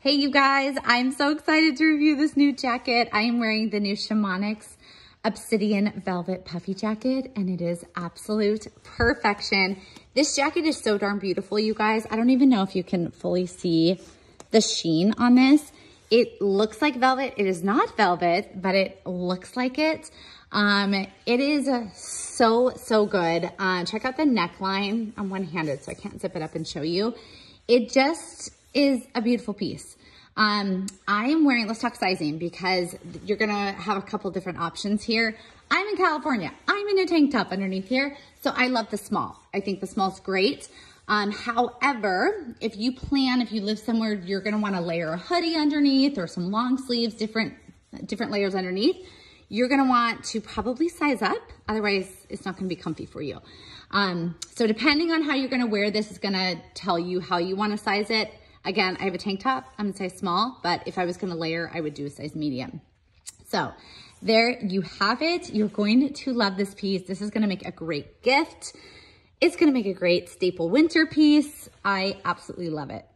Hey, you guys, I'm so excited to review this new jacket. I am wearing the new Chamonix Obsidian Velvet Puffy Jacket, and it is absolute perfection. This jacket is so darn beautiful, you guys. I don't even know if you can fully see the sheen on this. It looks like velvet. It is not velvet, but it looks like it. Um, it is so, so good. Uh, check out the neckline. I'm one-handed, so I can't zip it up and show you. It just is a beautiful piece. Um, I am wearing, let's talk sizing because you're gonna have a couple different options here. I'm in California. I'm in a tank top underneath here, so I love the small. I think the small's great. Um, however, if you plan, if you live somewhere, you're gonna wanna layer a hoodie underneath or some long sleeves, different, different layers underneath, you're gonna want to probably size up, otherwise it's not gonna be comfy for you. Um, so depending on how you're gonna wear this is gonna tell you how you wanna size it. Again, I have a tank top, I'm a size small, but if I was gonna layer, I would do a size medium. So there you have it. You're going to love this piece. This is gonna make a great gift. It's gonna make a great staple winter piece. I absolutely love it.